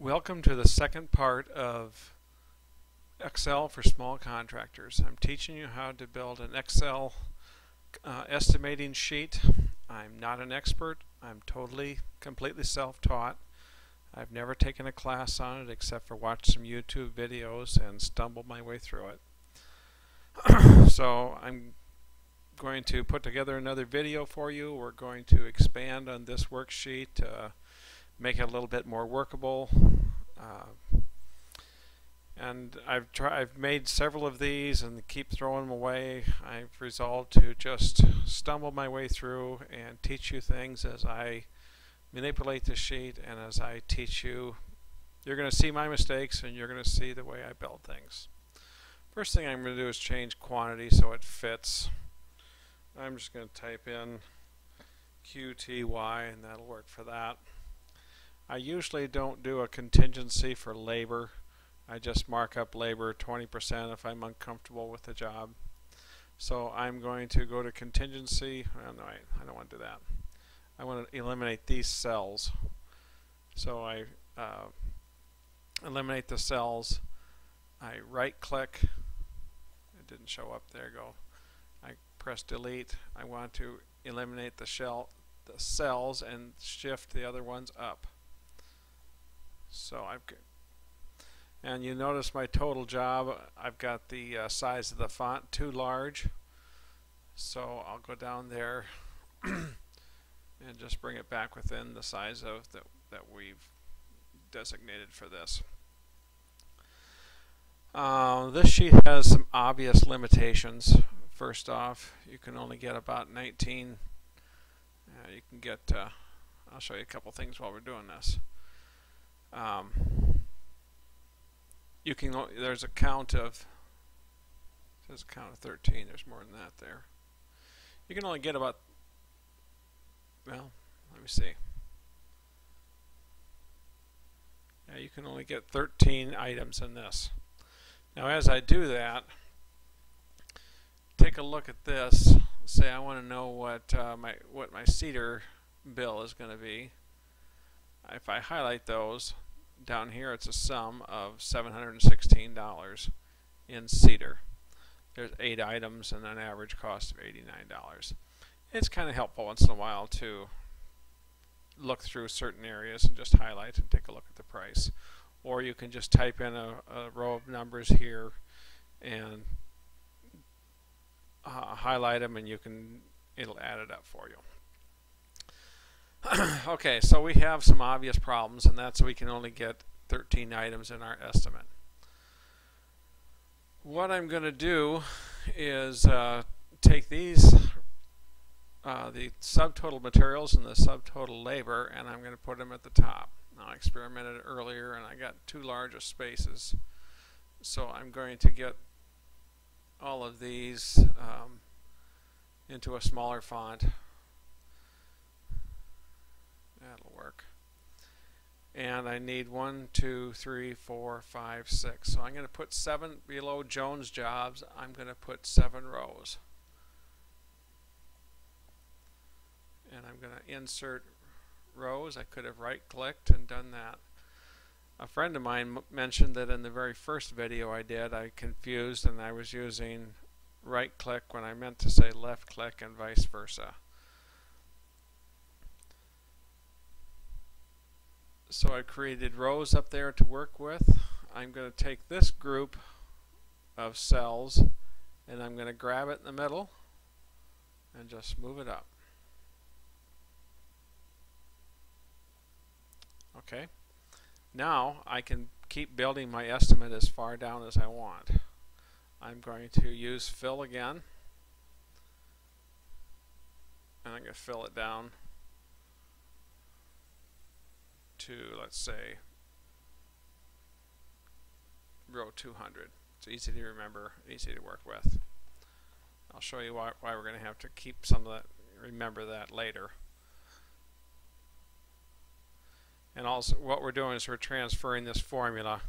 Welcome to the second part of Excel for small contractors. I'm teaching you how to build an Excel uh, estimating sheet. I'm not an expert. I'm totally, completely self-taught. I've never taken a class on it except for watch some YouTube videos and stumbled my way through it. so I'm going to put together another video for you. We're going to expand on this worksheet. Uh, make it a little bit more workable. Uh, and I've tried, I've made several of these and keep throwing them away. I've resolved to just stumble my way through and teach you things as I manipulate the sheet and as I teach you. You're going to see my mistakes and you're going to see the way I build things. First thing I'm going to do is change quantity so it fits. I'm just going to type in QTY and that'll work for that. I usually don't do a contingency for labor. I just mark up labor 20% if I'm uncomfortable with the job. So I'm going to go to contingency. Oh, no, I, I don't want to do that. I want to eliminate these cells. So I uh, eliminate the cells. I right click. It didn't show up. There go. I press delete. I want to eliminate the shell, the cells and shift the other ones up. So I've got, and you notice my total job, I've got the uh, size of the font too large. So I'll go down there and just bring it back within the size of that, that we've designated for this. Uh, this sheet has some obvious limitations. First off, you can only get about 19. Uh, you can get, uh, I'll show you a couple things while we're doing this. Um, you can there's a count of says a count of 13 there's more than that there. You can only get about well let me see. Yeah you can only get 13 items in this. Now as I do that take a look at this. Say I want to know what uh, my what my cedar bill is going to be. If I highlight those down here it's a sum of $716 in Cedar. There's eight items and an average cost of $89. It's kind of helpful once in a while to look through certain areas and just highlight and take a look at the price. Or you can just type in a, a row of numbers here and uh, highlight them and you can it'll add it up for you. okay, so we have some obvious problems, and that's we can only get 13 items in our estimate. What I'm going to do is uh, take these, uh, the subtotal materials and the subtotal labor, and I'm going to put them at the top. Now, I experimented earlier, and I got too large spaces, so I'm going to get all of these um, into a smaller font. That'll work. And I need one, two, three, four, five, six. So I'm going to put seven below Jones jobs. I'm going to put seven rows. And I'm going to insert rows. I could have right clicked and done that. A friend of mine mentioned that in the very first video I did I confused and I was using right click when I meant to say left click and vice versa. So I created rows up there to work with. I'm going to take this group of cells and I'm going to grab it in the middle and just move it up. Okay. Now I can keep building my estimate as far down as I want. I'm going to use fill again and I'm going to fill it down to, let's say, row 200. It's easy to remember, easy to work with. I'll show you why, why we're going to have to keep some of that, remember that later. And also what we're doing is we're transferring this formula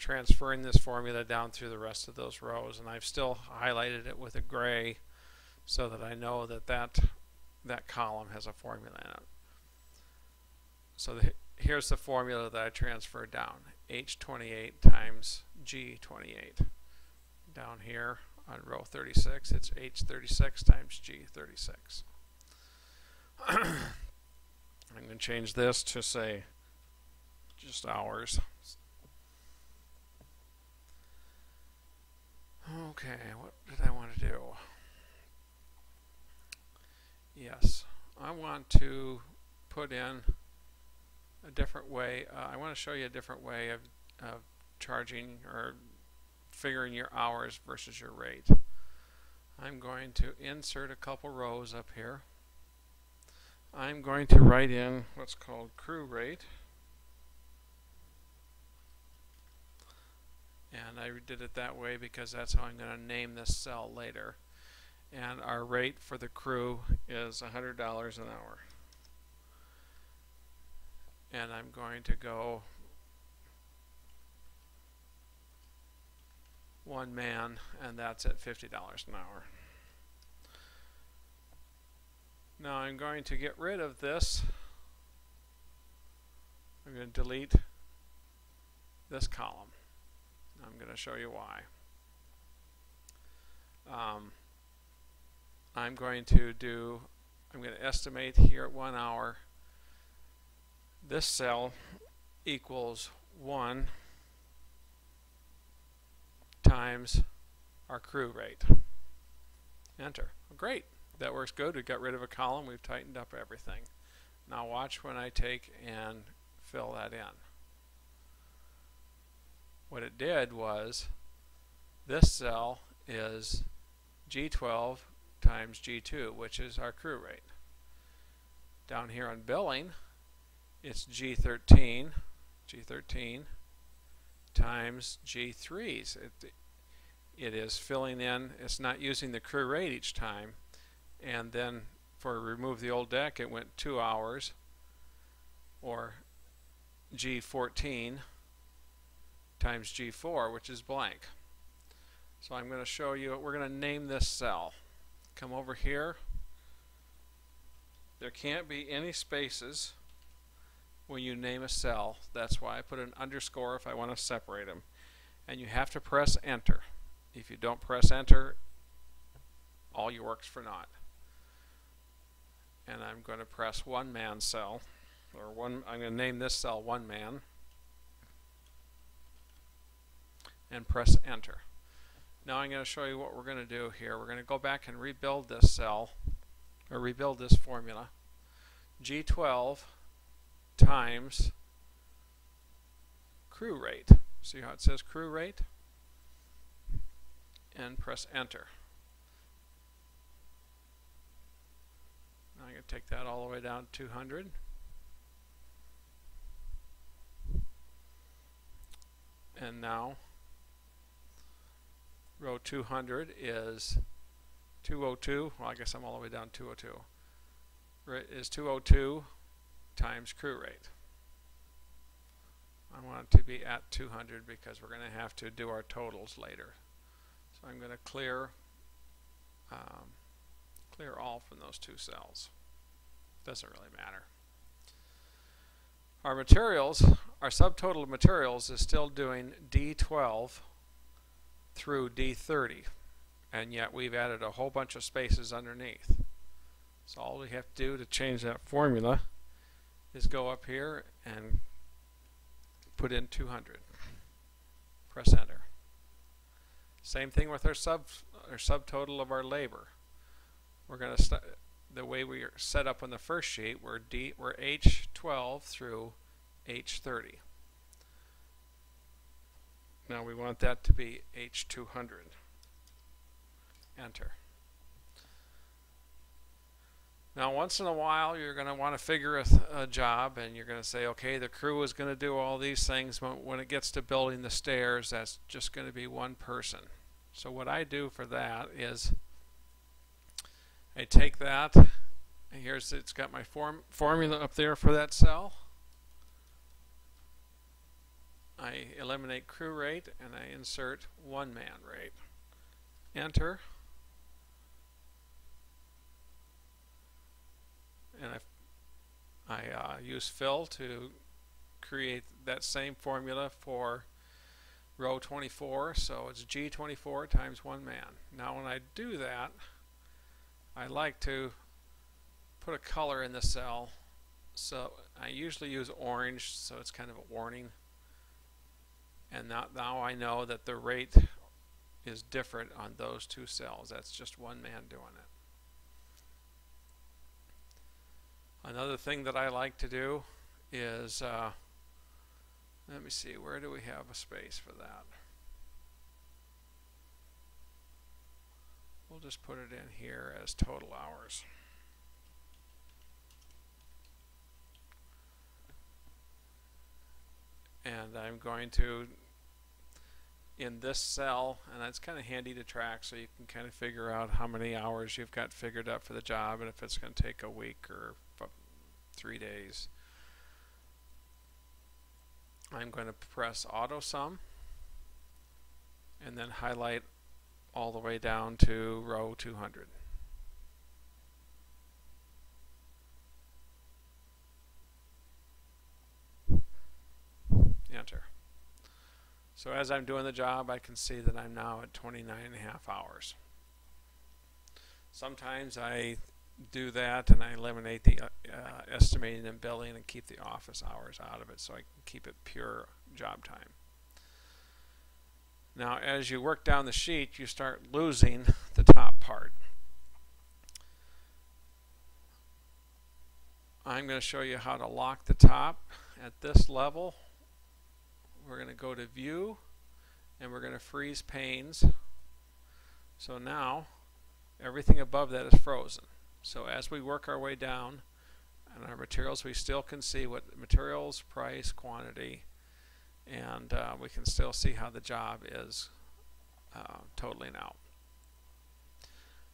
transferring this formula down through the rest of those rows and I've still highlighted it with a gray so that I know that that, that column has a formula in it. So the, here's the formula that I transferred down. H28 times G28. Down here on row 36, it's H36 times G36. I'm going to change this to say just hours. Okay, what did I want to do? Yes, I want to put in a different way. Uh, I want to show you a different way of, of charging or figuring your hours versus your rate. I'm going to insert a couple rows up here. I'm going to write in what's called crew rate. And I did it that way because that's how I'm going to name this cell later. And our rate for the crew is $100 an hour. And I'm going to go one man and that's at $50 an hour. Now I'm going to get rid of this. I'm going to delete this column I'm going to show you why. Um, I'm going to do, I'm going to estimate here at one hour. This cell equals 1 times our crew rate. Enter. Great. That works good. We got rid of a column. We've tightened up everything. Now watch when I take and fill that in. What it did was this cell is G12 times G2, which is our crew rate. Down here on billing, it's G13, G13 times G3s. It, it is filling in, it's not using the crew rate each time. And then for remove the old deck, it went two hours or G14 times G4, which is blank. So I'm going to show you, we're going to name this cell. Come over here. There can't be any spaces when you name a cell. That's why I put an underscore if I want to separate them. And you have to press enter. If you don't press enter, all your work's for naught. And I'm going to press one man cell, or one, I'm going to name this cell one man. And press enter. Now I'm going to show you what we're going to do here. We're going to go back and rebuild this cell, or rebuild this formula. G12 times crew rate. See how it says crew rate? And press enter. Now I'm going to take that all the way down to 200. And now row 200 is 202. Well, I guess I'm all the way down 202. Right, is 202 times crew rate. I want it to be at 200 because we're going to have to do our totals later. So I'm going to clear um, clear all from those two cells. Doesn't really matter. Our materials, our subtotal of materials is still doing D12 through D30 and yet we've added a whole bunch of spaces underneath. So all we have to do to change that formula is go up here and put in 200. Press enter. Same thing with our sub our subtotal of our labor. We're going to the way we are set up on the first sheet, we're D we're H12 through H30. Now we want that to be H200. Enter. Now once in a while you're going to want to figure a, a job and you're going to say okay the crew is going to do all these things but when it gets to building the stairs that's just going to be one person. So what I do for that is I take that here's it's got my form formula up there for that cell I eliminate crew rate and I insert one man rate. Enter. And I, I uh, use fill to create that same formula for row 24 so it's G24 times one man now when I do that I like to put a color in the cell so I usually use orange so it's kind of a warning and now, now I know that the rate is different on those two cells that's just one man doing it another thing that I like to do is uh, let me see, where do we have a space for that? We'll just put it in here as total hours. And I'm going to, in this cell, and that's kind of handy to track so you can kind of figure out how many hours you've got figured up for the job and if it's going to take a week or three days. I'm going to press auto sum and then highlight all the way down to row 200. Enter. So as I'm doing the job, I can see that I'm now at 29 and a half hours. Sometimes I do that and I eliminate the uh, estimating and billing and keep the office hours out of it so I can keep it pure job time. Now as you work down the sheet you start losing the top part. I'm going to show you how to lock the top at this level. We're going to go to view and we're going to freeze panes. So now everything above that is frozen. So as we work our way down on our materials, we still can see what materials, price, quantity, and uh, we can still see how the job is uh, totaling out.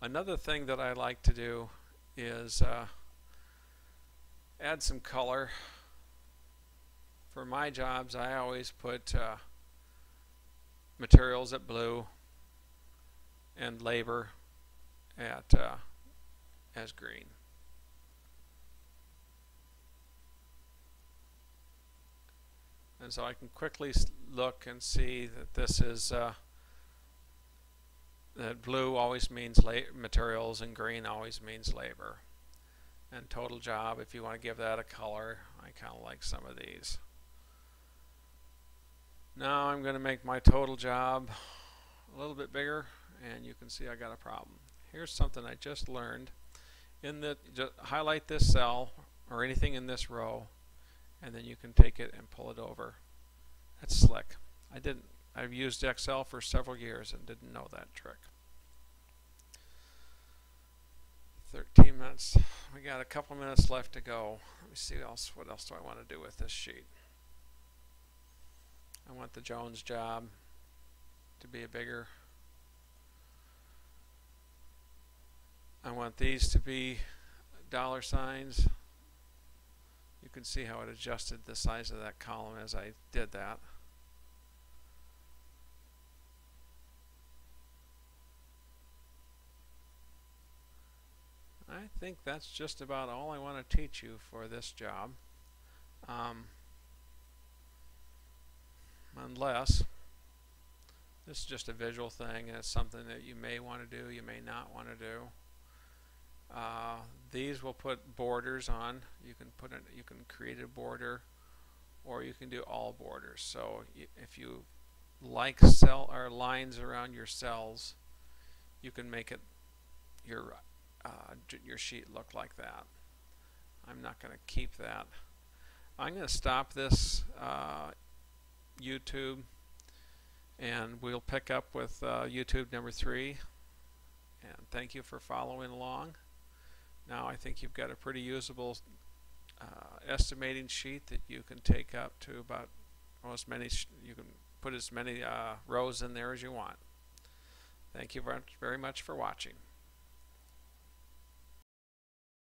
Another thing that I like to do is uh, add some color. For my jobs, I always put uh, materials at blue and labor at uh, as green. And so I can quickly look and see that this is uh, that blue always means materials and green always means labor. And total job, if you want to give that a color, I kind of like some of these. Now I'm going to make my total job a little bit bigger and you can see I got a problem. Here's something I just learned. In the just highlight this cell or anything in this row and then you can take it and pull it over. That's slick. I didn't I've used Excel for several years and didn't know that trick. 13 minutes. We got a couple minutes left to go. Let me see else what else do I want to do with this sheet I want the Jones job to be a bigger I want these to be dollar signs. You can see how it adjusted the size of that column as I did that. I think that's just about all I want to teach you for this job. Um, unless this is just a visual thing and it's something that you may want to do, you may not want to do. Uh, these will put borders on. You can put it. You can create a border, or you can do all borders. So if you like cell or lines around your cells, you can make it your uh, your sheet look like that. I'm not going to keep that. I'm going to stop this uh, YouTube and we'll pick up with uh, YouTube number three and thank you for following along. Now I think you've got a pretty usable uh, estimating sheet that you can take up to about well, as many you can put as many uh, rows in there as you want. Thank you very much for watching.